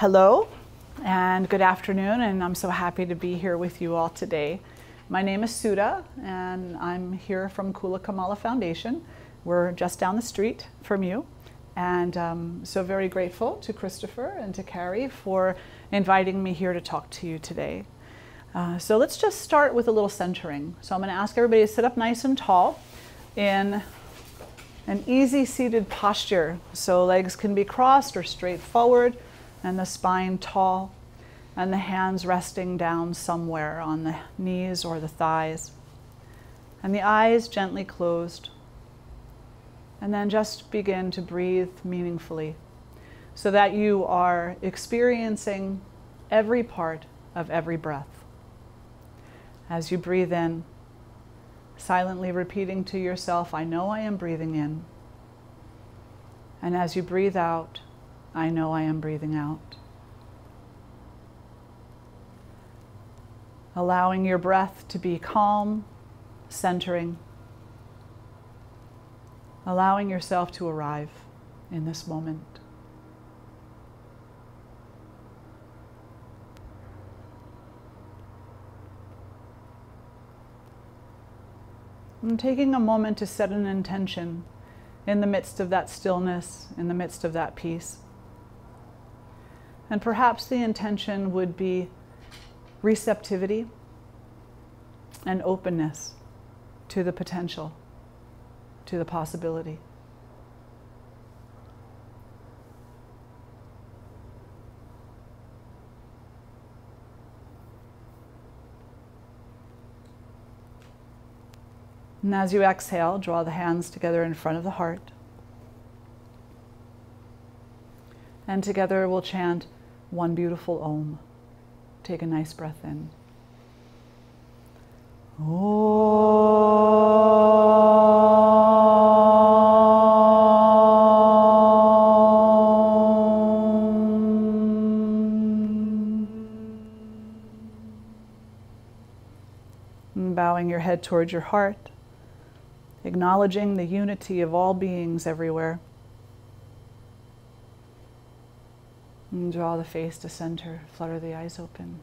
Hello and good afternoon, and I'm so happy to be here with you all today. My name is Sudha, and I'm here from Kula Kamala Foundation. We're just down the street from you, and um, so very grateful to Christopher and to Carrie for inviting me here to talk to you today. Uh, so let's just start with a little centering. So I'm going to ask everybody to sit up nice and tall in an easy seated posture. So legs can be crossed or straight forward and the spine tall and the hands resting down somewhere on the knees or the thighs. And the eyes gently closed. And then just begin to breathe meaningfully so that you are experiencing every part of every breath. As you breathe in, silently repeating to yourself, I know I am breathing in. And as you breathe out, I know I am breathing out. Allowing your breath to be calm, centering. Allowing yourself to arrive in this moment. And taking a moment to set an intention in the midst of that stillness, in the midst of that peace. And perhaps the intention would be receptivity and openness to the potential, to the possibility. And as you exhale, draw the hands together in front of the heart. And together we'll chant one beautiful Om. Take a nice breath in. Om. Bowing your head towards your heart, acknowledging the unity of all beings everywhere. And draw the face to center, flutter the eyes open.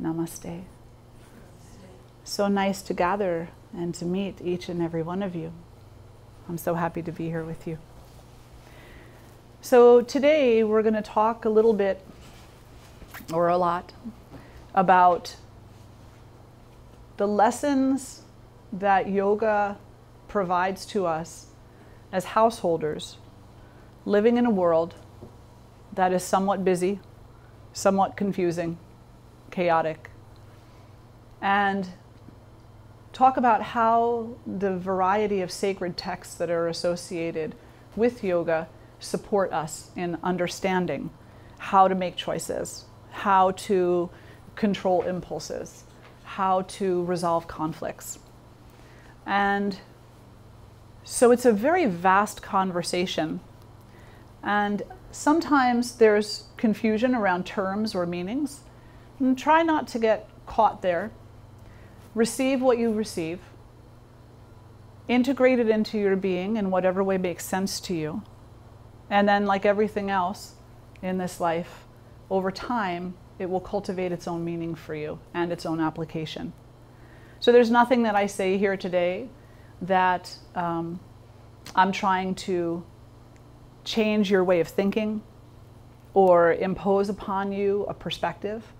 Namaste. So nice to gather and to meet each and every one of you. I'm so happy to be here with you. So today we're going to talk a little bit, or a lot, about the lessons that yoga provides to us as householders living in a world that is somewhat busy, somewhat confusing, chaotic, and talk about how the variety of sacred texts that are associated with yoga support us in understanding how to make choices, how to control impulses, how to resolve conflicts. And so it's a very vast conversation. And sometimes there's confusion around terms or meanings. And try not to get caught there. Receive what you receive. Integrate it into your being in whatever way makes sense to you. And then, like everything else in this life, over time, it will cultivate its own meaning for you and its own application. So there's nothing that I say here today that um, I'm trying to change your way of thinking or impose upon you a perspective.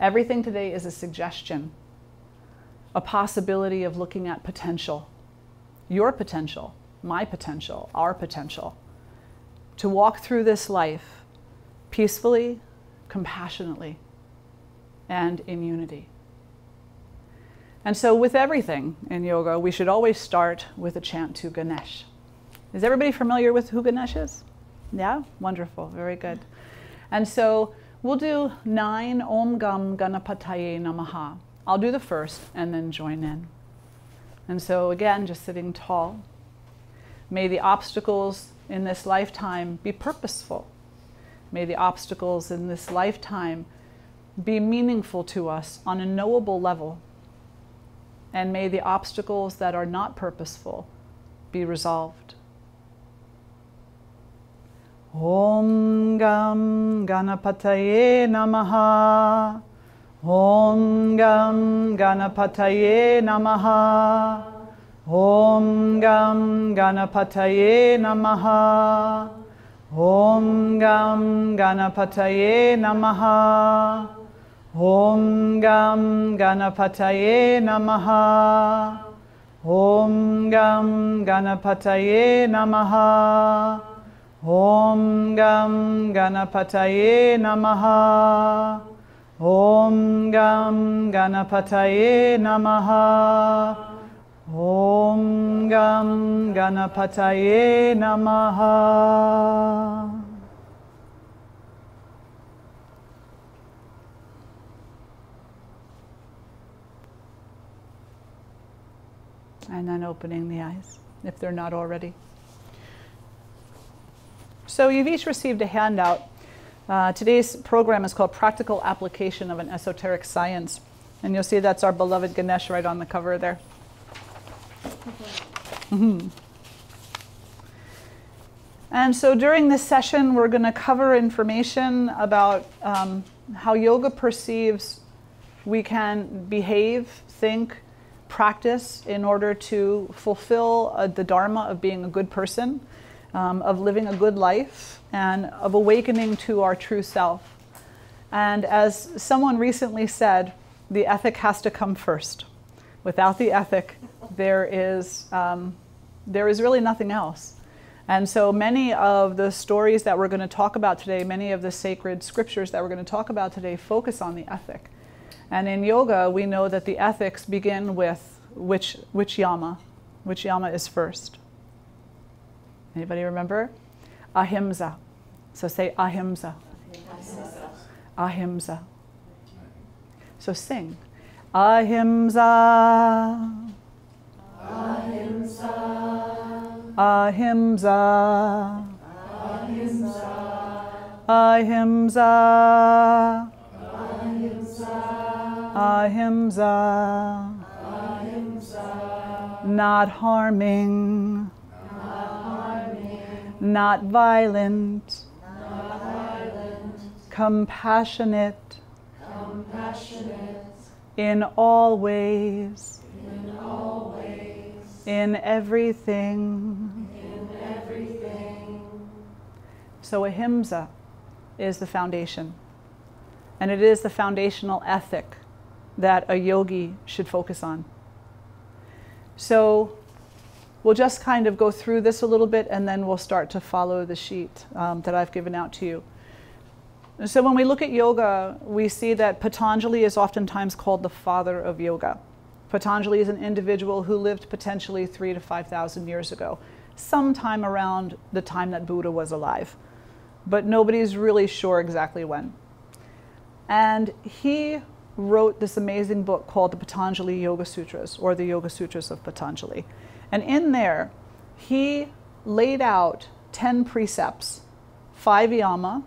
Everything today is a suggestion, a possibility of looking at potential, your potential, my potential, our potential, to walk through this life peacefully, compassionately, and in unity. And so, with everything in yoga, we should always start with a chant to Ganesh. Is everybody familiar with who Ganesh is? Yeah? Wonderful. Very good. And so, we'll do nine Om Gam Ganapataye Namaha. I'll do the first and then join in. And so, again, just sitting tall. May the obstacles in this lifetime be purposeful. May the obstacles in this lifetime be meaningful to us on a knowable level and may the obstacles that are not purposeful be resolved. Om Gam Ganapataye Namaha. Om Gam Ganapataye Namaha. Om Gam Ganapataye Namaha. Om Gam Ganapataye Namaha. Om Gam Ganapataye Namaha. Om Gam Ganapataye Namaha. Om Gam Ganapataye Namaha. Om Gam Ganapataye Namaha. Om Gam Ganapataye Namaha. And then opening the eyes if they're not already. So you've each received a handout. Uh, today's program is called Practical Application of an Esoteric Science. And you'll see that's our beloved Ganesh right on the cover there. Mm-hmm. And so during this session, we're going to cover information about um, how yoga perceives we can behave, think, practice in order to fulfill uh, the dharma of being a good person, um, of living a good life, and of awakening to our true self. And as someone recently said, the ethic has to come first. Without the ethic, there is, um, there is really nothing else. And so many of the stories that we're going to talk about today, many of the sacred scriptures that we're going to talk about today, focus on the ethic. And in yoga, we know that the ethics begin with which, which yama, which yama is first. Anybody remember? Ahimsa. So say ahimsa. Ahimsa. ahimsa. So sing. Ahimsa. Ahimsa. Ahimsa. Ahimsa. Ahimsa. Ahimsa. Ahimsa. Not harming. Not violent. Not violent. Compassionate. Compassionate. In all ways. In all ways. In everything. In everything. So ahimsa is the foundation. And it is the foundational ethic that a yogi should focus on. So we'll just kind of go through this a little bit and then we'll start to follow the sheet um, that I've given out to you. So when we look at yoga, we see that Patanjali is oftentimes called the father of yoga. Patanjali is an individual who lived potentially three to 5,000 years ago, sometime around the time that Buddha was alive. But nobody's really sure exactly when. And he wrote this amazing book called the Patanjali Yoga Sutras, or the Yoga Sutras of Patanjali. And in there, he laid out 10 precepts, five yama,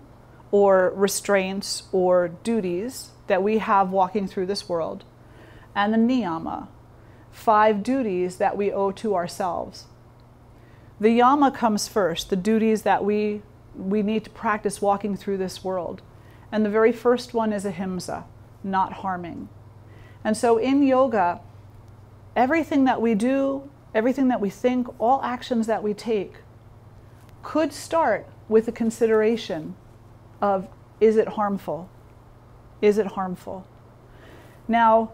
or restraints or duties that we have walking through this world, and the niyama, five duties that we owe to ourselves. The yama comes first, the duties that we, we need to practice walking through this world. And the very first one is ahimsa, not harming. And so in yoga, everything that we do, everything that we think, all actions that we take could start with a consideration of is it harmful? Is it harmful? Now,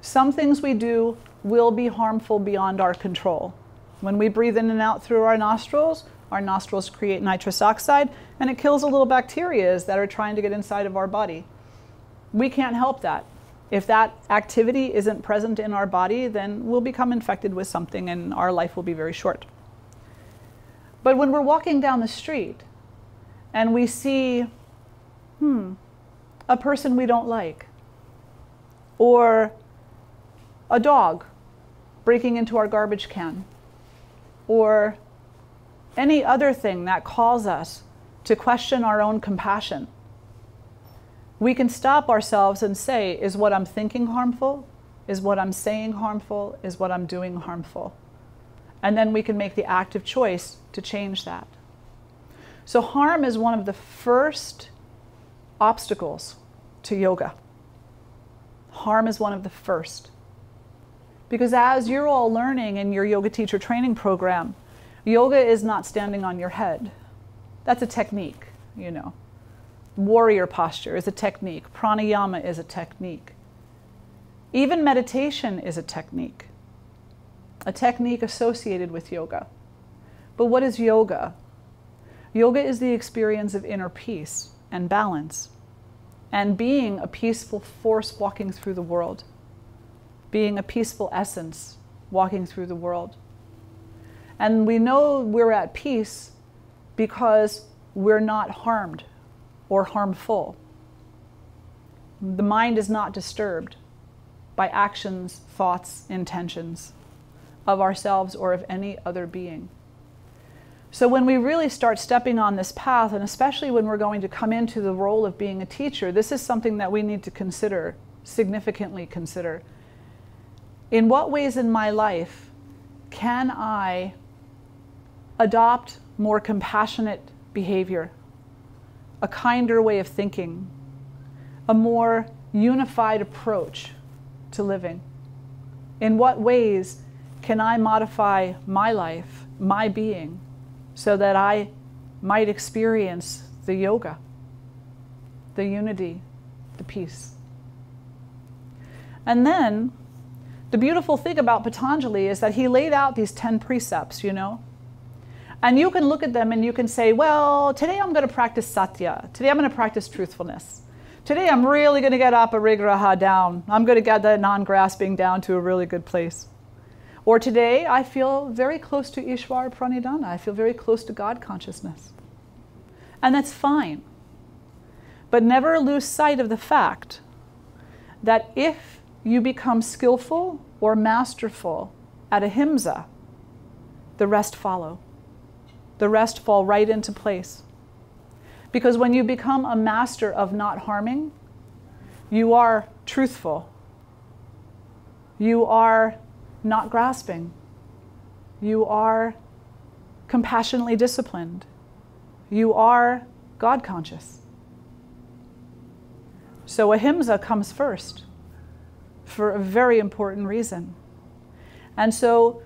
some things we do will be harmful beyond our control. When we breathe in and out through our nostrils, our nostrils create nitrous oxide and it kills the little bacteria that are trying to get inside of our body. We can't help that. If that activity isn't present in our body, then we'll become infected with something and our life will be very short. But when we're walking down the street and we see, hmm, a person we don't like, or a dog breaking into our garbage can, or any other thing that calls us to question our own compassion, we can stop ourselves and say, is what I'm thinking harmful? Is what I'm saying harmful? Is what I'm doing harmful? And then we can make the active choice to change that. So, harm is one of the first obstacles to yoga. Harm is one of the first. Because as you're all learning in your yoga teacher training program, yoga is not standing on your head. That's a technique, you know. Warrior posture is a technique, pranayama is a technique. Even meditation is a technique, a technique associated with yoga. But what is yoga? Yoga is the experience of inner peace and balance and being a peaceful force walking through the world, being a peaceful essence walking through the world. And we know we're at peace because we're not harmed or harmful. The mind is not disturbed by actions, thoughts, intentions of ourselves or of any other being. So, when we really start stepping on this path, and especially when we're going to come into the role of being a teacher, this is something that we need to consider, significantly consider. In what ways in my life can I adopt more compassionate behavior, a kinder way of thinking, a more unified approach to living? In what ways can I modify my life, my being? so that I might experience the yoga, the unity, the peace. And then the beautiful thing about Patanjali is that he laid out these 10 precepts, you know. And you can look at them and you can say, well, today I'm going to practice satya. Today I'm going to practice truthfulness. Today I'm really going to get aparigraha down. I'm going to get that non grasping down to a really good place. Or today, I feel very close to Ishwar Pranidhana. I feel very close to God consciousness. And that's fine. But never lose sight of the fact that if you become skillful or masterful at ahimsa, the rest follow. The rest fall right into place. Because when you become a master of not harming, you are truthful. You are not grasping. You are compassionately disciplined. You are God conscious. So ahimsa comes first for a very important reason. And so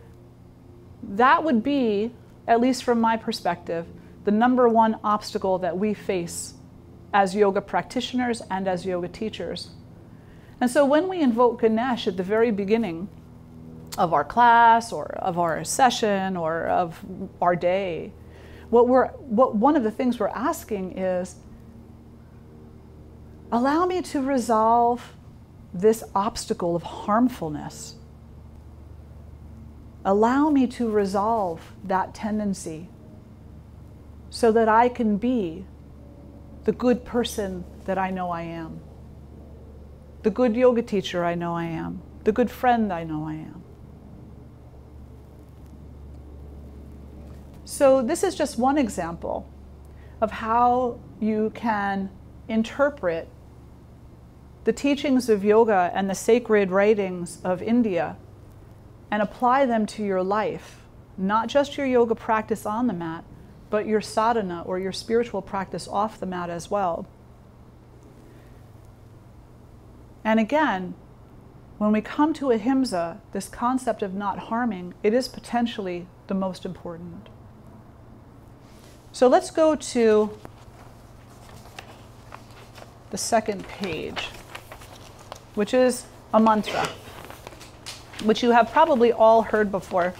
that would be, at least from my perspective, the number one obstacle that we face as yoga practitioners and as yoga teachers. And so when we invoke Ganesh at the very beginning, of our class or of our session or of our day. What we're, what one of the things we're asking is allow me to resolve this obstacle of harmfulness. Allow me to resolve that tendency so that I can be the good person that I know I am, the good yoga teacher I know I am, the good friend I know I am. So, this is just one example of how you can interpret the teachings of yoga and the sacred writings of India and apply them to your life, not just your yoga practice on the mat, but your sadhana or your spiritual practice off the mat as well. And again, when we come to ahimsa, this concept of not harming, it is potentially the most important. So let's go to the second page, which is a mantra, which you have probably all heard before.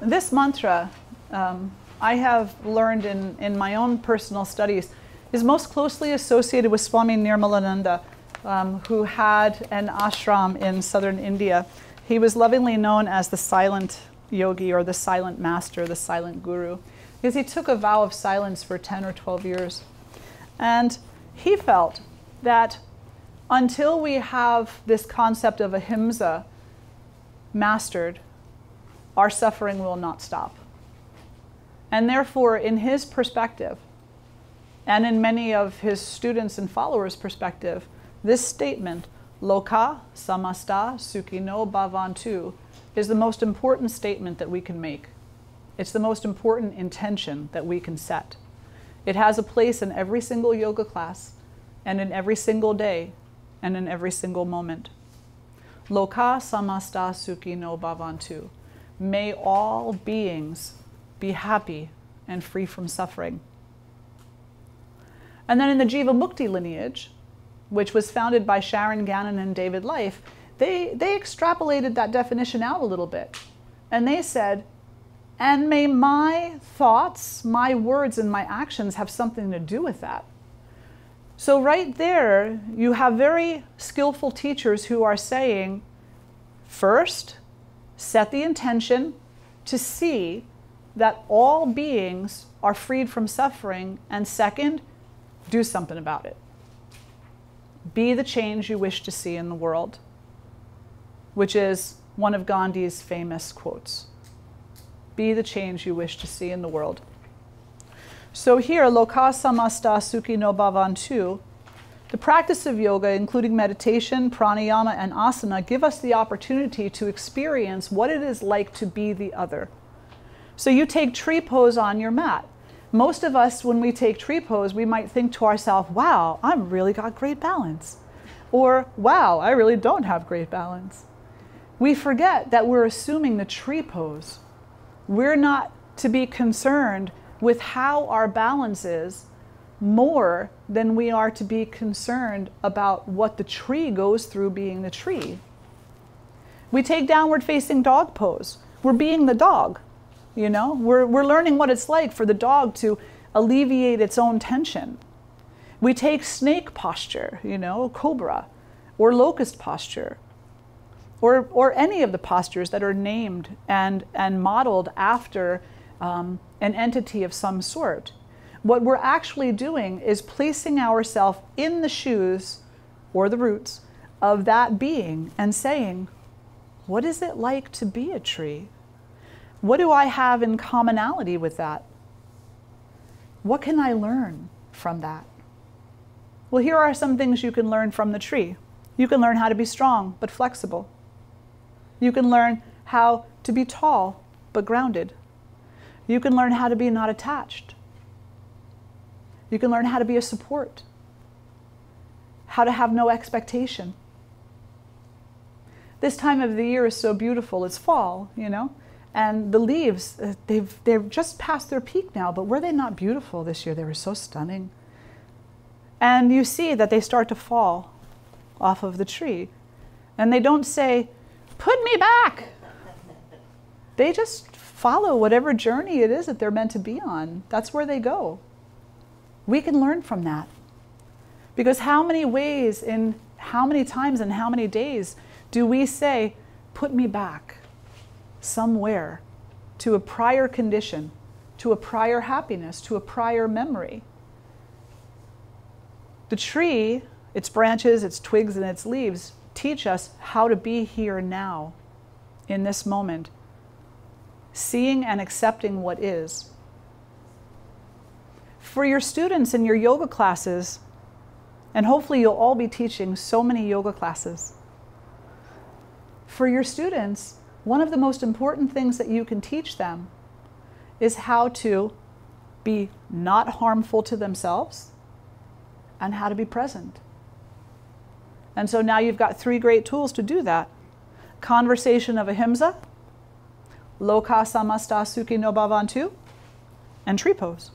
This mantra, um, I have learned in, in my own personal studies, is most closely associated with Swami Nirmalananda, um, who had an ashram in southern India. He was lovingly known as the silent yogi or the silent master, the silent guru, because he took a vow of silence for 10 or 12 years. And he felt that until we have this concept of ahimsa mastered, our suffering will not stop. And therefore, in his perspective, and in many of his students and followers' perspective, this statement Loka samasta sukhino bhavantu is the most important statement that we can make. It's the most important intention that we can set. It has a place in every single yoga class and in every single day and in every single moment. Loka samasta sukhino bhavantu. May all beings be happy and free from suffering. And then in the Jivamukti lineage, which was founded by Sharon Gannon and David Life, they, they extrapolated that definition out a little bit. And they said, and may my thoughts, my words, and my actions have something to do with that. So, right there, you have very skillful teachers who are saying, first, set the intention to see that all beings are freed from suffering, and second, do something about it. Be the change you wish to see in the world, which is one of Gandhi's famous quotes. Be the change you wish to see in the world. So here, loka samasta sukhino bhavantu, the practice of yoga, including meditation, pranayama, and asana, give us the opportunity to experience what it is like to be the other. So you take tree pose on your mat. Most of us, when we take tree pose, we might think to ourselves, wow, I've really got great balance. Or, wow, I really don't have great balance. We forget that we're assuming the tree pose. We're not to be concerned with how our balance is more than we are to be concerned about what the tree goes through being the tree. We take downward facing dog pose. We're being the dog. You know, we're, we're learning what it's like for the dog to alleviate its own tension. We take snake posture, you know, cobra, or locust posture, or, or any of the postures that are named and, and modeled after um, an entity of some sort. What we're actually doing is placing ourselves in the shoes or the roots of that being and saying, What is it like to be a tree? What do I have in commonality with that? What can I learn from that? Well, here are some things you can learn from the tree. You can learn how to be strong but flexible. You can learn how to be tall but grounded. You can learn how to be not attached. You can learn how to be a support, how to have no expectation. This time of the year is so beautiful. It's fall, you know? And the leaves, uh, they've, they're just past their peak now, but were they not beautiful this year? They were so stunning. And you see that they start to fall off of the tree. And they don't say, Put me back. They just follow whatever journey it is that they're meant to be on. That's where they go. We can learn from that. Because how many ways, in how many times, and how many days do we say, Put me back? somewhere to a prior condition, to a prior happiness, to a prior memory. The tree, its branches, its twigs, and its leaves teach us how to be here now, in this moment, seeing and accepting what is. For your students in your yoga classes, and hopefully you'll all be teaching so many yoga classes. For your students, one of the most important things that you can teach them is how to be not harmful to themselves and how to be present. And so now you've got three great tools to do that conversation of ahimsa, loka samasta sukhino bhavantu, and tree pose.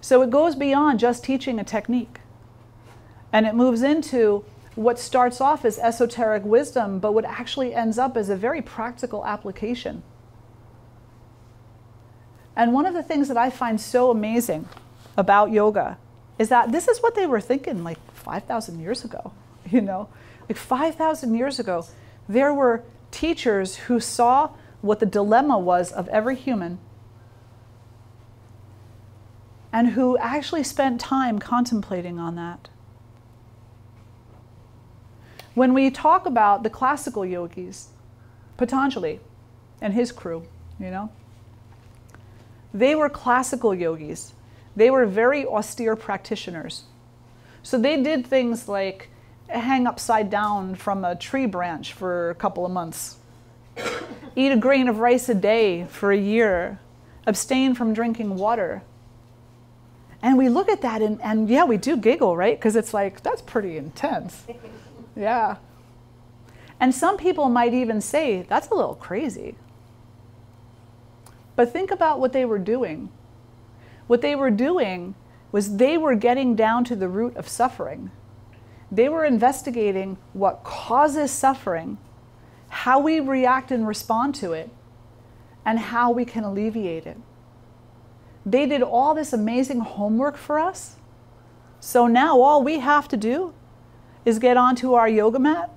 So it goes beyond just teaching a technique. And it moves into what starts off as esoteric wisdom, but what actually ends up as a very practical application. And one of the things that I find so amazing about yoga is that this is what they were thinking like 5,000 years ago. You know, like 5,000 years ago, there were teachers who saw what the dilemma was of every human and who actually spent time contemplating on that. When we talk about the classical yogis, Patanjali and his crew, you know, they were classical yogis. They were very austere practitioners. So they did things like hang upside down from a tree branch for a couple of months. Eat a grain of rice a day for a year. Abstain from drinking water. And we look at that and, and yeah, we do giggle, right? Because it's like, that's pretty intense. yeah. And some people might even say, that's a little crazy. But think about what they were doing. What they were doing was they were getting down to the root of suffering. They were investigating what causes suffering, how we react and respond to it, and how we can alleviate it. They did all this amazing homework for us. So now all we have to do is get onto our yoga mat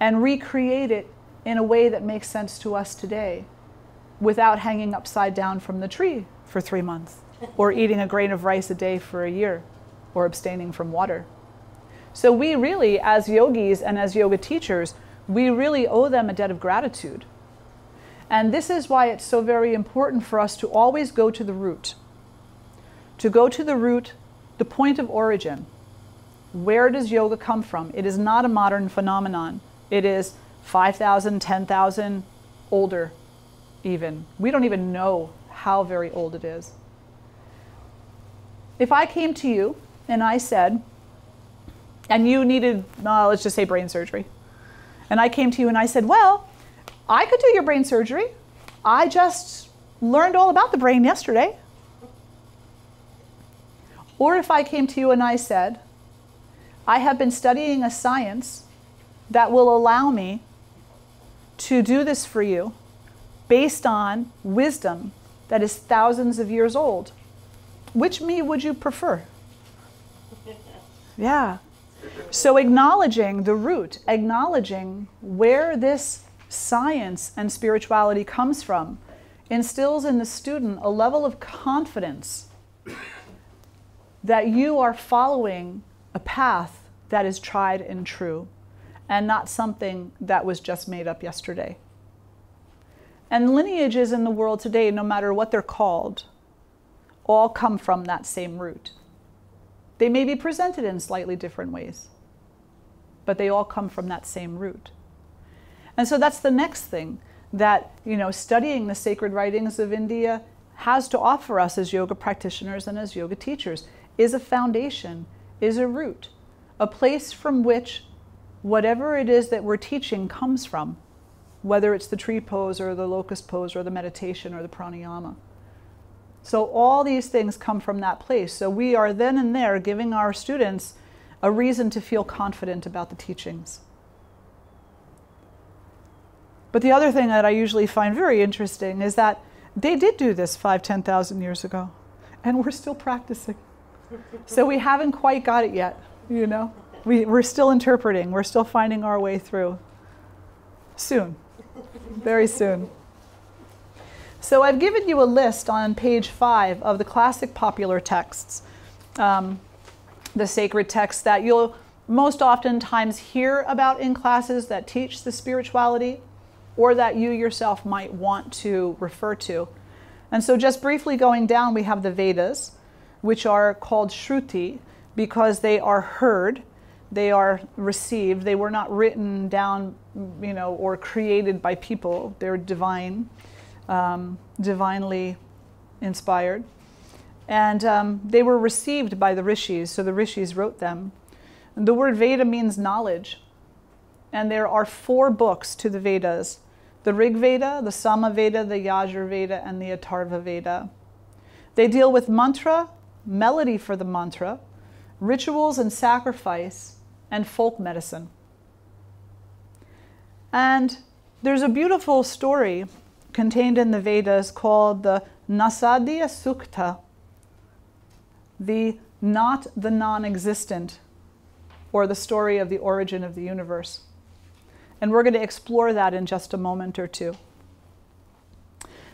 and recreate it in a way that makes sense to us today without hanging upside down from the tree for three months or eating a grain of rice a day for a year or abstaining from water. So we really, as yogis and as yoga teachers, we really owe them a debt of gratitude. And this is why it's so very important for us to always go to the root. To go to the root, the point of origin. Where does yoga come from? It is not a modern phenomenon. It is 5,000, 10,000 older, even. We don't even know how very old it is. If I came to you and I said, and you needed, uh, let's just say brain surgery, and I came to you and I said, well, I could do your brain surgery. I just learned all about the brain yesterday. Or if I came to you and I said, I have been studying a science that will allow me to do this for you based on wisdom that is thousands of years old. Which me would you prefer? Yeah. So acknowledging the root, acknowledging where this science and spirituality comes from, instills in the student a level of confidence that you are following a path that is tried and true and not something that was just made up yesterday. And lineages in the world today, no matter what they're called, all come from that same root. They may be presented in slightly different ways, but they all come from that same root. And so that's the next thing that, you know, studying the sacred writings of India has to offer us as yoga practitioners and as yoga teachers is a foundation, is a root, a place from which whatever it is that we're teaching comes from, whether it's the tree pose or the locust pose or the meditation or the pranayama. So all these things come from that place. So we are then and there giving our students a reason to feel confident about the teachings. But the other thing that I usually find very interesting is that they did do this five, 10,000 years ago, and we're still practicing. so we haven't quite got it yet, you know? We, we're still interpreting, we're still finding our way through. Soon, very soon. So I've given you a list on page five of the classic popular texts, um, the sacred texts that you'll most oftentimes hear about in classes that teach the spirituality or that you yourself might want to refer to. And so just briefly going down, we have the Vedas, which are called Shruti because they are heard, they are received, they were not written down, you know, or created by people, they're divine um, divinely inspired. And um, they were received by the rishis, so the rishis wrote them. The word Veda means knowledge. And there are four books to the Vedas the Rig Veda, the Sama Veda, the Yajur Veda, and the Atharva Veda. They deal with mantra, melody for the mantra, rituals and sacrifice, and folk medicine. And there's a beautiful story contained in the Vedas called the Nasadiya Sukta, the not the non existent, or the story of the origin of the universe. And we're going to explore that in just a moment or two.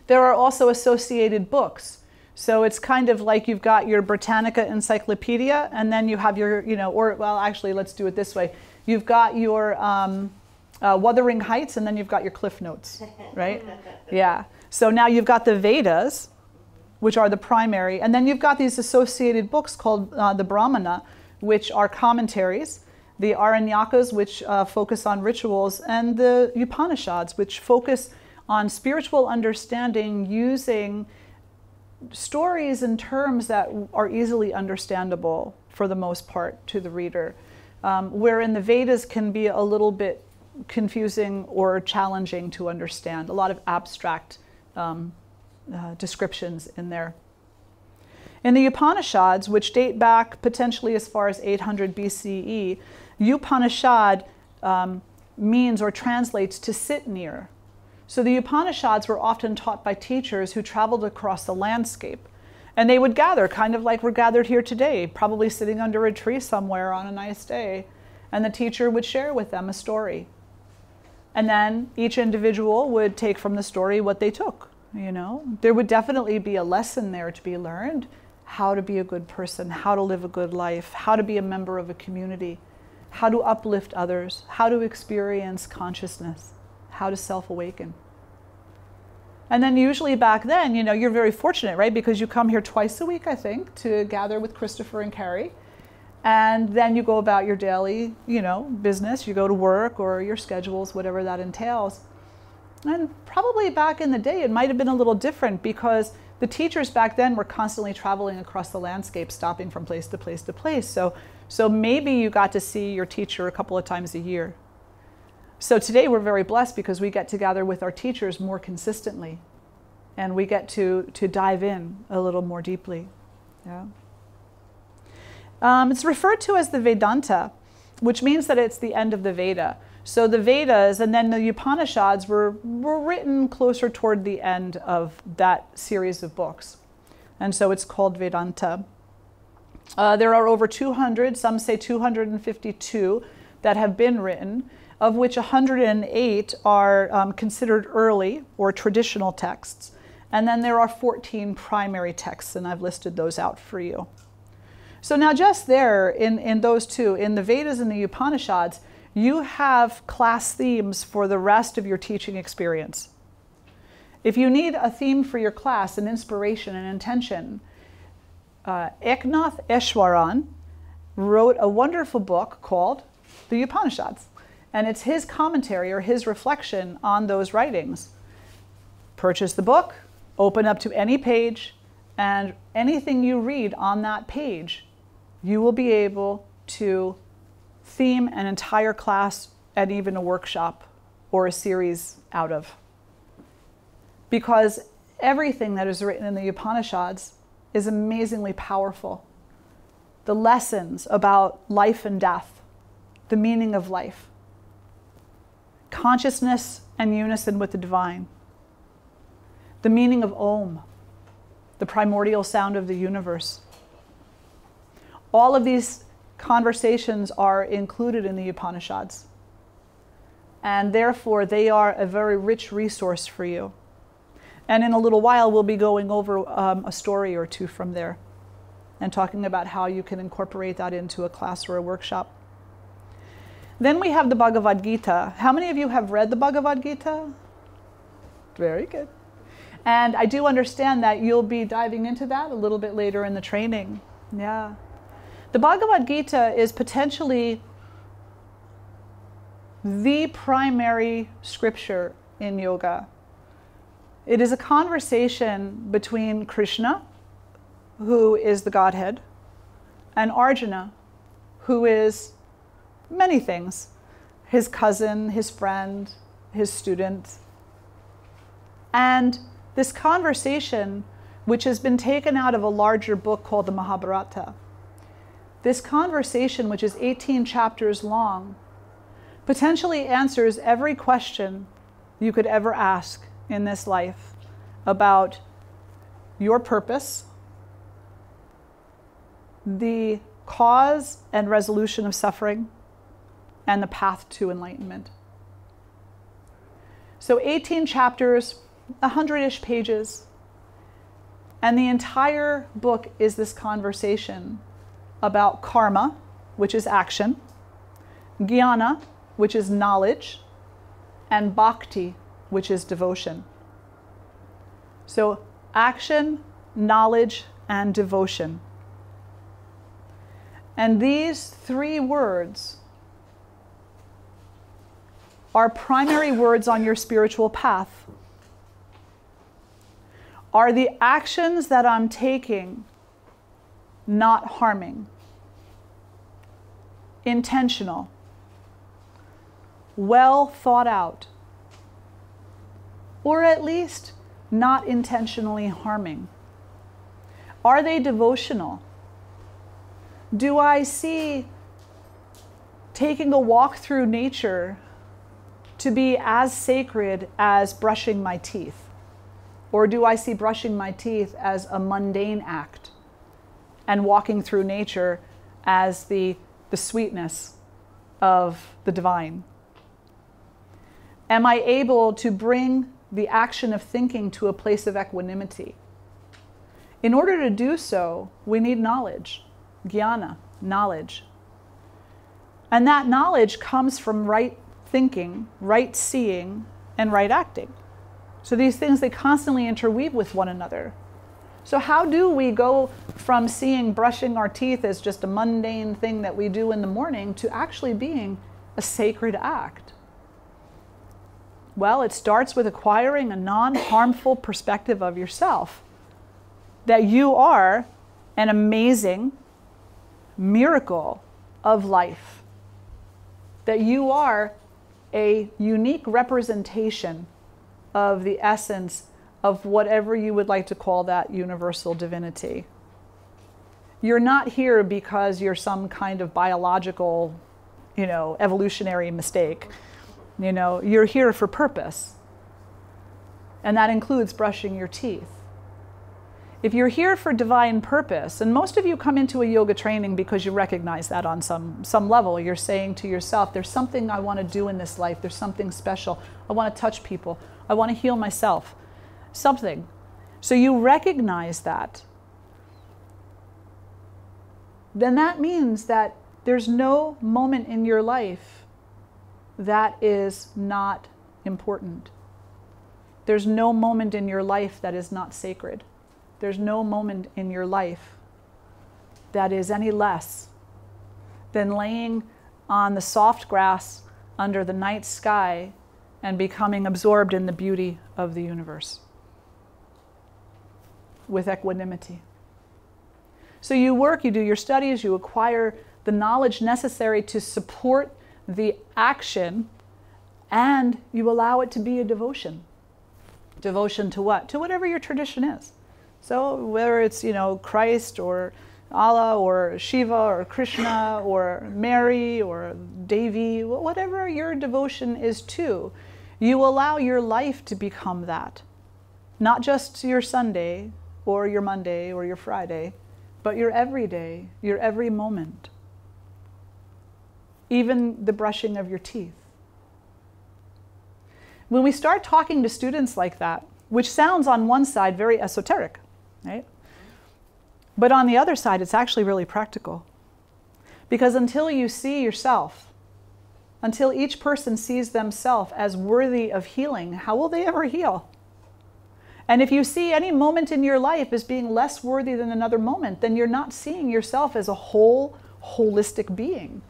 There are also associated books. So it's kind of like you've got your Britannica Encyclopedia, and then you have your, you know, or, well, actually, let's do it this way. You've got your um, uh, Wuthering Heights, and then you've got your Cliff Notes, right? yeah. So now you've got the Vedas, which are the primary, and then you've got these associated books called uh, the Brahmana, which are commentaries the Aranyakas, which uh, focus on rituals, and the Upanishads, which focus on spiritual understanding using stories and terms that are easily understandable for the most part to the reader. Um, wherein the Vedas can be a little bit confusing or challenging to understand, a lot of abstract um, uh, descriptions in there. In the Upanishads, which date back potentially as far as 800 BCE, Upanishad um, means or translates to sit near. So the Upanishads were often taught by teachers who traveled across the landscape. And they would gather, kind of like we're gathered here today, probably sitting under a tree somewhere on a nice day. And the teacher would share with them a story. And then each individual would take from the story what they took. You know, there would definitely be a lesson there to be learned how to be a good person, how to live a good life, how to be a member of a community, how to uplift others, how to experience consciousness, how to self awaken. And then usually back then, you know, you're very fortunate, right? Because you come here twice a week, I think, to gather with Christopher and Carrie. And then you go about your daily, you know, business. You go to work or your schedules, whatever that entails. And probably back in the day, it might have been a little different because the teachers back then were constantly traveling across the landscape, stopping from place to place to place. So, so maybe you got to see your teacher a couple of times a year. So today we're very blessed because we get together with our teachers more consistently and we get to, to dive in a little more deeply. Yeah. Um, it's referred to as the Vedanta, which means that it's the end of the Veda. So the Vedas and then the Upanishads were, were written closer toward the end of that series of books. And so it's called Vedanta. Uh, there are over 200, some say 252, that have been written, of which 108 are um, considered early or traditional texts. And then there are 14 primary texts, and I've listed those out for you. So now, just there in, in those two, in the Vedas and the Upanishads, you have class themes for the rest of your teaching experience. If you need a theme for your class, an inspiration, an intention, uh, Eknath Easwaran wrote a wonderful book called The Upanishads. And it's his commentary or his reflection on those writings. Purchase the book, open up to any page, and anything you read on that page, you will be able to theme an entire class and even a workshop or a series out of. Because everything that is written in the Upanishads is amazingly powerful. The lessons about life and death, the meaning of life, consciousness and unison with the divine, the meaning of Om, the primordial sound of the universe. All of these conversations are included in the Upanishads. And therefore, they are a very rich resource for you. And in a little while, we'll be going over um, a story or two from there and talking about how you can incorporate that into a class or a workshop. Then we have the Bhagavad Gita. How many of you have read the Bhagavad Gita? Very good. And I do understand that you'll be diving into that a little bit later in the training. Yeah. The Bhagavad Gita is potentially the primary scripture in yoga. It is a conversation between Krishna, who is the Godhead, and Arjuna, who is many things his cousin, his friend, his student. And this conversation, which has been taken out of a larger book called the Mahabharata, this conversation, which is 18 chapters long, potentially answers every question you could ever ask in this life about your purpose, the cause and resolution of suffering, and the path to enlightenment. So, 18 chapters, 100 ish pages, and the entire book is this conversation about karma, which is action, jnana, which is knowledge, and bhakti, which is devotion. So, action, knowledge, and devotion. And these three words are primary words on your spiritual path? Are the actions that I'm taking not harming? Intentional? Well thought out? Or at least not intentionally harming? Are they devotional? Do I see taking a walk through nature to be as sacred as brushing my teeth? Or do I see brushing my teeth as a mundane act and walking through nature as the, the sweetness of the divine? Am I able to bring the action of thinking to a place of equanimity? In order to do so, we need knowledge, jnana, knowledge. And that knowledge comes from right thinking, right seeing, and right acting. So these things, they constantly interweave with one another. So, how do we go from seeing brushing our teeth as just a mundane thing that we do in the morning to actually being a sacred act? Well, it starts with acquiring a non harmful perspective of yourself that you are an amazing miracle of life, that you are a unique representation of the essence of whatever you would like to call that universal divinity. You're not here because you're some kind of biological, you know, evolutionary mistake. You know, you're here for purpose. And that includes brushing your teeth. If you're here for divine purpose, and most of you come into a yoga training because you recognize that on some, some level, you're saying to yourself, There's something I want to do in this life, there's something special. I want to touch people, I want to heal myself. Something. So you recognize that. Then that means that there's no moment in your life that is not important. There's no moment in your life that is not sacred. There's no moment in your life that is any less than laying on the soft grass under the night sky and becoming absorbed in the beauty of the universe with equanimity. So you work, you do your studies, you acquire the knowledge necessary to support the action, and you allow it to be a devotion. Devotion to what? To whatever your tradition is. So whether it's, you know, Christ or Allah or Shiva or Krishna or Mary or Devi, whatever your devotion is to, you allow your life to become that. Not just your Sunday or your Monday or your Friday, but your everyday, your every moment. Even the brushing of your teeth. When we start talking to students like that, which sounds on one side very esoteric, right? But on the other side, it's actually really practical. Because until you see yourself, until each person sees themselves as worthy of healing, how will they ever heal? And if you see any moment in your life as being less worthy than another moment, then you're not seeing yourself as a whole, holistic being,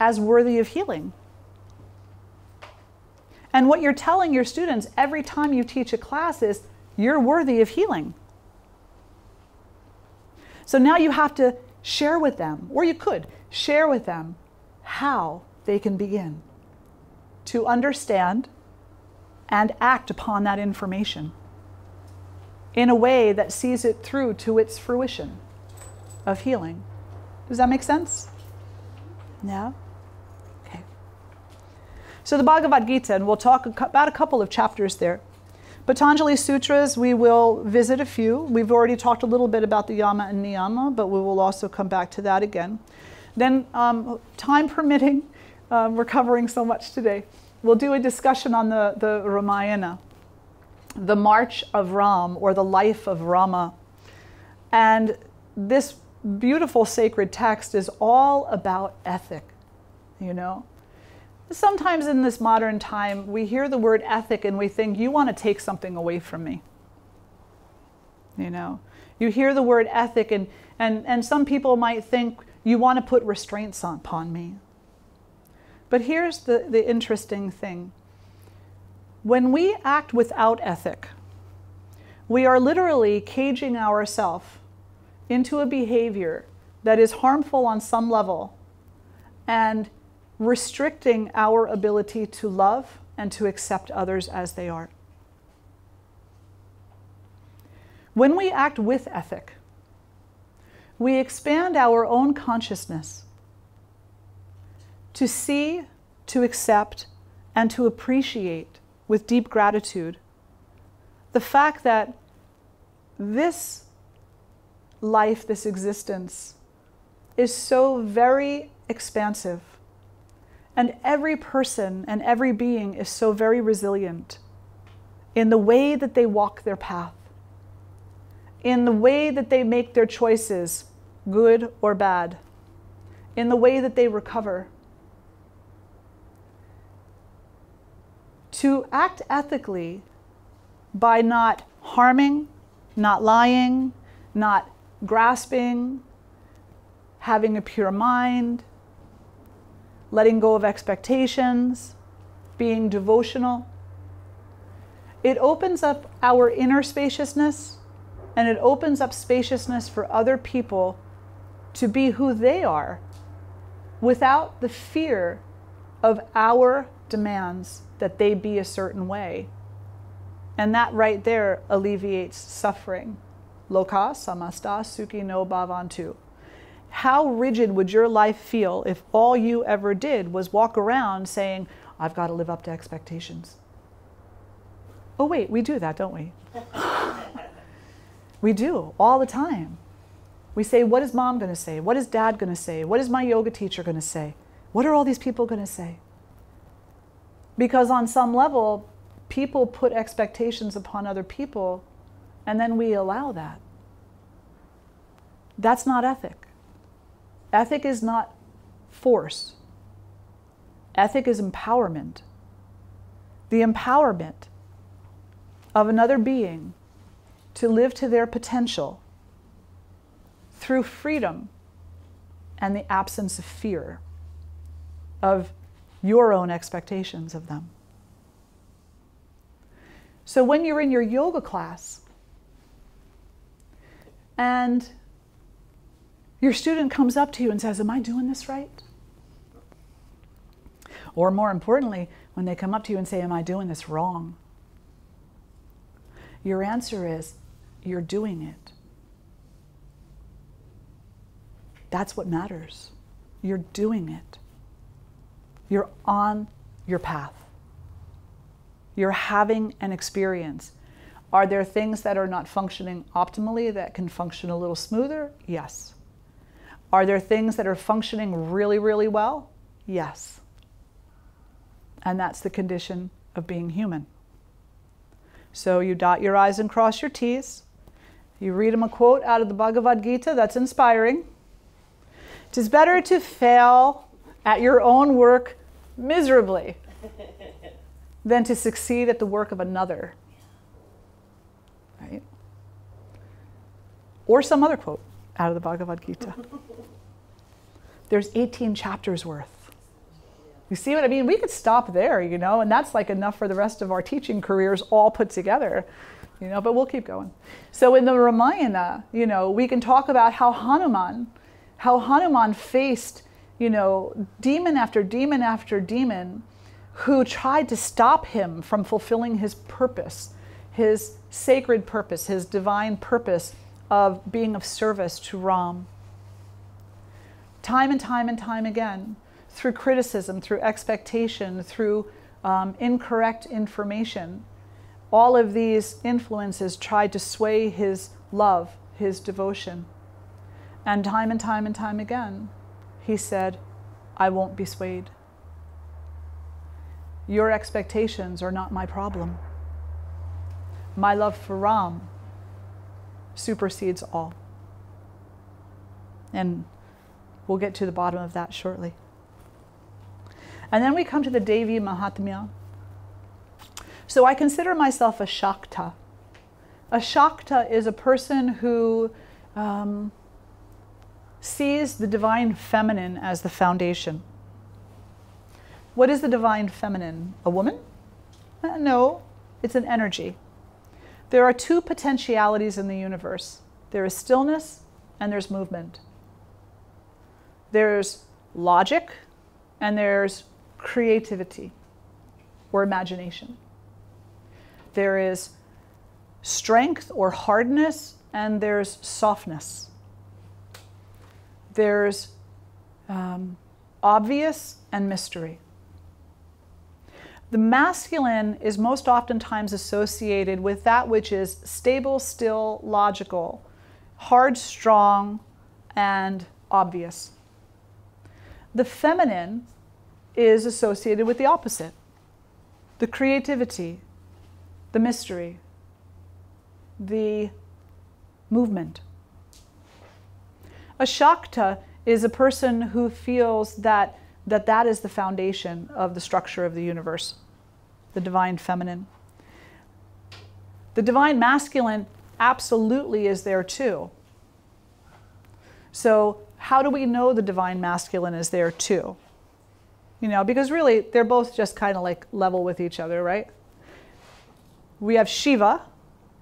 as worthy of healing. And what you're telling your students every time you teach a class is you're worthy of healing. So now you have to share with them, or you could share with them how they can begin to understand and act upon that information in a way that sees it through to its fruition of healing. Does that make sense? Yeah? Okay. So the Bhagavad Gita, and we'll talk about a couple of chapters there. Patanjali Sutras, we will visit a few. We've already talked a little bit about the Yama and Niyama, but we will also come back to that again. Then, um, time permitting, um, we're covering so much today. We'll do a discussion on the, the Ramayana, the march of Ram or the life of Rama. And this beautiful sacred text is all about ethic, you know? Sometimes in this modern time, we hear the word ethic and we think, you want to take something away from me. You know, you hear the word ethic, and, and, and some people might think, you want to put restraints on, upon me. But here's the, the interesting thing when we act without ethic, we are literally caging ourselves into a behavior that is harmful on some level and restricting our ability to love and to accept others as they are. When we act with ethic, we expand our own consciousness to see, to accept, and to appreciate with deep gratitude the fact that this life, this existence, is so very expansive. And every person and every being is so very resilient in the way that they walk their path, in the way that they make their choices, good or bad, in the way that they recover. To act ethically by not harming, not lying, not grasping, having a pure mind, letting go of expectations, being devotional. It opens up our inner spaciousness and it opens up spaciousness for other people to be who they are without the fear of our demands that they be a certain way. And that right there alleviates suffering. Loka samasta sukhino bhavantu. How rigid would your life feel if all you ever did was walk around saying, I've got to live up to expectations? Oh, wait, we do that, don't we? we do all the time. We say, What is mom going to say? What is dad going to say? What is my yoga teacher going to say? What are all these people going to say? Because on some level, people put expectations upon other people and then we allow that. That's not ethic. Ethic is not force, ethic is empowerment. The empowerment of another being to live to their potential through freedom and the absence of fear of your own expectations of them. So when you're in your yoga class and your student comes up to you and says, Am I doing this right? Or more importantly, when they come up to you and say, Am I doing this wrong? Your answer is, You're doing it. That's what matters. You're doing it. You're on your path. You're having an experience. Are there things that are not functioning optimally that can function a little smoother? Yes. Are there things that are functioning really, really well? Yes. And that's the condition of being human. So you dot your I's and cross your T's. You read them a quote out of the Bhagavad Gita that's inspiring. It is better to fail at your own work miserably than to succeed at the work of another. Right? Or some other quote out of the Bhagavad Gita. There's 18 chapters worth. You see what I mean? We could stop there, you know, and that's like enough for the rest of our teaching careers all put together, you know, but we'll keep going. So in the Ramayana, you know, we can talk about how Hanuman, how Hanuman faced, you know, demon after demon after demon who tried to stop him from fulfilling his purpose, his sacred purpose, his divine purpose of being of service to Ram. Time and time and time again, through criticism, through expectation, through um, incorrect information, all of these influences tried to sway his love, his devotion. And time and time and time again, he said, I won't be swayed. Your expectations are not my problem. My love for Ram supersedes all. And we'll get to the bottom of that shortly. And then we come to the Devi Mahatmya. So I consider myself a Shakta. A Shakta is a person who um, sees the divine feminine as the foundation, What is the divine feminine? A woman? Uh, no, it's an energy. There are two potentialities in the universe there is stillness and there's movement. There's logic and there's creativity or imagination. There is strength or hardness and there's softness. There's um, obvious and mystery. The masculine is most oftentimes associated with that which is stable, still, logical, hard, strong, and obvious. The feminine is associated with the opposite the creativity, the mystery, the movement. A Shakta is a person who feels that that, that is the foundation of the structure of the universe, the divine feminine. The divine masculine absolutely is there too. So, how do we know the divine masculine is there too? You know, because really they're both just kind of like level with each other, right? We have Shiva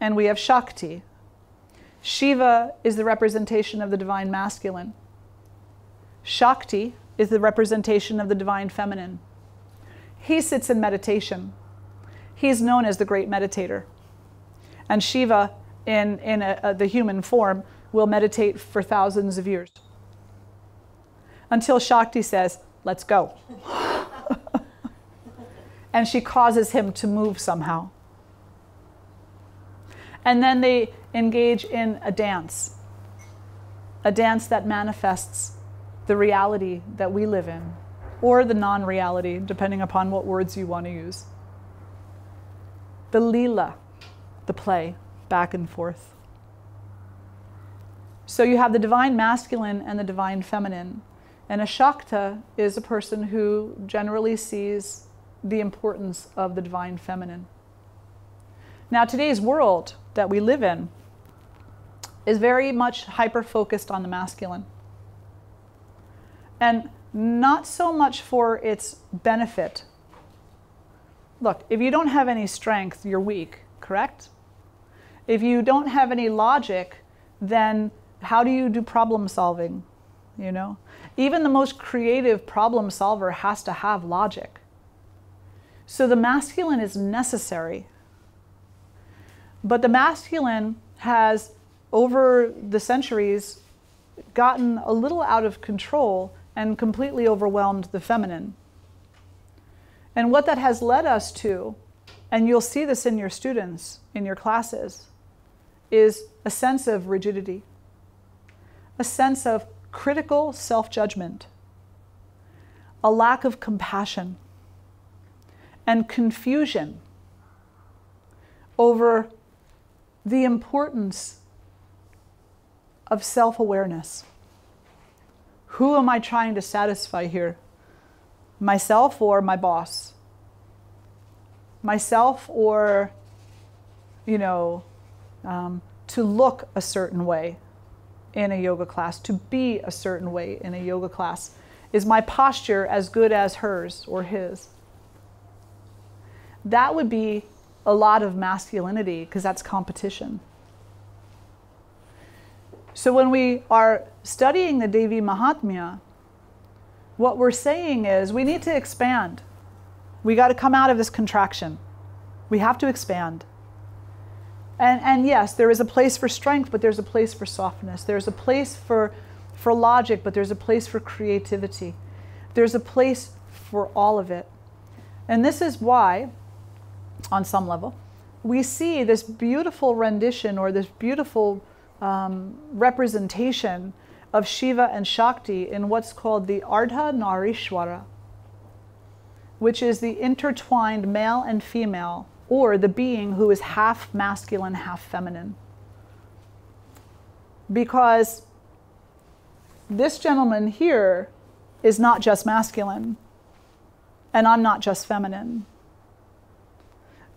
and we have Shakti. Shiva is the representation of the divine masculine. Shakti is the representation of the divine feminine. He sits in meditation. He's known as the great meditator. And Shiva, in, in a, a, the human form, will meditate for thousands of years. Until Shakti says, Let's go. and she causes him to move somehow. And then they engage in a dance, a dance that manifests the reality that we live in, or the non reality, depending upon what words you want to use. The lila, the play, back and forth. So you have the divine masculine and the divine feminine. And a Shakta is a person who generally sees the importance of the divine feminine. Now, today's world that we live in is very much hyper focused on the masculine. And not so much for its benefit. Look, if you don't have any strength, you're weak, correct? If you don't have any logic, then how do you do problem solving? You know, even the most creative problem solver has to have logic. So the masculine is necessary. But the masculine has, over the centuries, gotten a little out of control and completely overwhelmed the feminine. And what that has led us to, and you'll see this in your students, in your classes, is a sense of rigidity, a sense of critical self judgment, a lack of compassion, and confusion over the importance of self awareness. Who am I trying to satisfy here? Myself or my boss? Myself or, you know, um, to look a certain way in a yoga class, to be a certain way in a yoga class? Is my posture as good as hers or his? That would be a lot of masculinity because that's competition. So when we are studying the Devi Mahatmya, what we're saying is we need to expand. We got to come out of this contraction. We have to expand. And, and yes, there is a place for strength, but there's a place for softness. There's a place for, for logic, but there's a place for creativity. There's a place for all of it. And this is why, on some level, we see this beautiful rendition or this beautiful um, representation of Shiva and Shakti in what's called the Ardha Narishwara, which is the intertwined male and female or the being who is half masculine, half feminine. Because this gentleman here is not just masculine, and I'm not just feminine.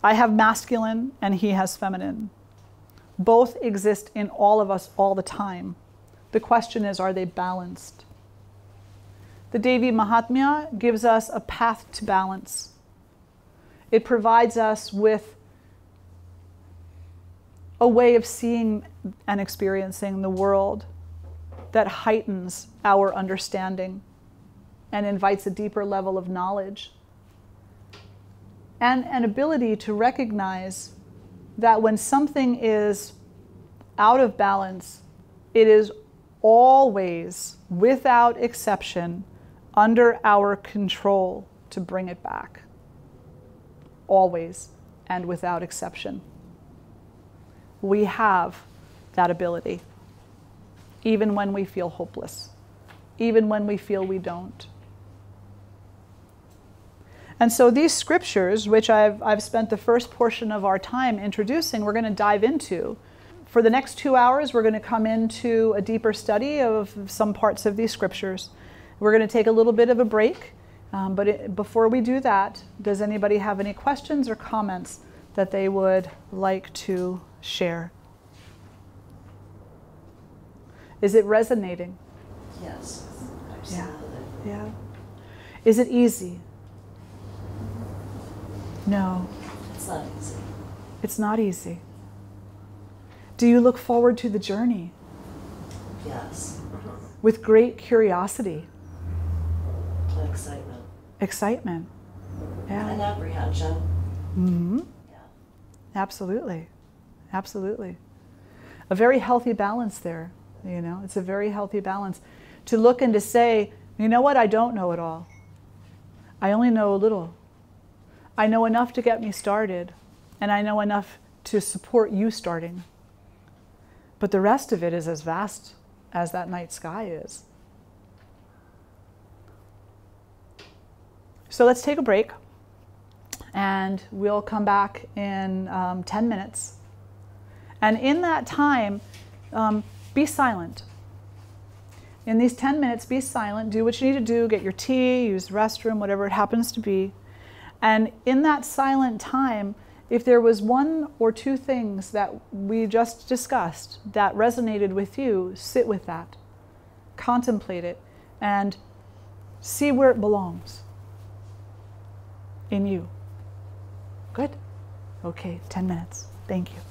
I have masculine, and he has feminine. Both exist in all of us all the time. The question is are they balanced? The Devi Mahatmya gives us a path to balance. It provides us with a way of seeing and experiencing the world that heightens our understanding and invites a deeper level of knowledge and an ability to recognize that when something is out of balance, it is always, without exception, under our control to bring it back. Always and without exception. We have that ability, even when we feel hopeless, even when we feel we don't. And so these scriptures, which I've, I've spent the first portion of our time introducing, we're going to dive into. For the next two hours, we're going to come into a deeper study of some parts of these scriptures. We're going to take a little bit of a break. Um, but it, before we do that, does anybody have any questions or comments that they would like to share? Is it resonating? Yes, absolutely. Yeah. yeah. Is it easy? No. It's not easy. It's not easy. Do you look forward to the journey? Yes. With great curiosity. Excitement. Excitement. Yeah. And apprehension. Mm-hmm. Yeah. Absolutely. Absolutely. A very healthy balance there. You know, it's a very healthy balance. To look and to say, you know what, I don't know it all. I only know a little. I know enough to get me started, and I know enough to support you starting. But the rest of it is as vast as that night sky is. So let's take a break, and we'll come back in um, 10 minutes. And in that time, um, be silent. In these 10 minutes, be silent, do what you need to do, get your tea, use the restroom, whatever it happens to be. And in that silent time, if there was one or two things that we just discussed that resonated with you, sit with that, contemplate it, and see where it belongs in you. Good? Okay, 10 minutes. Thank you.